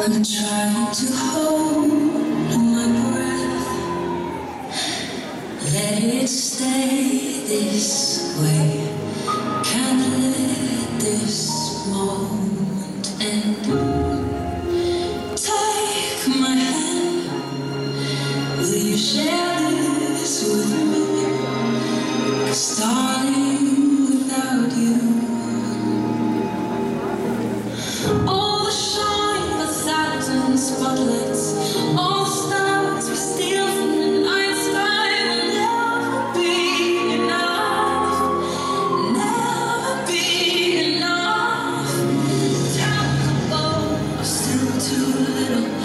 I'm trying to hold my breath. Let it stay this way. Can't let this moment end. Take my hand. Will you share this with me? Starting without you. too little.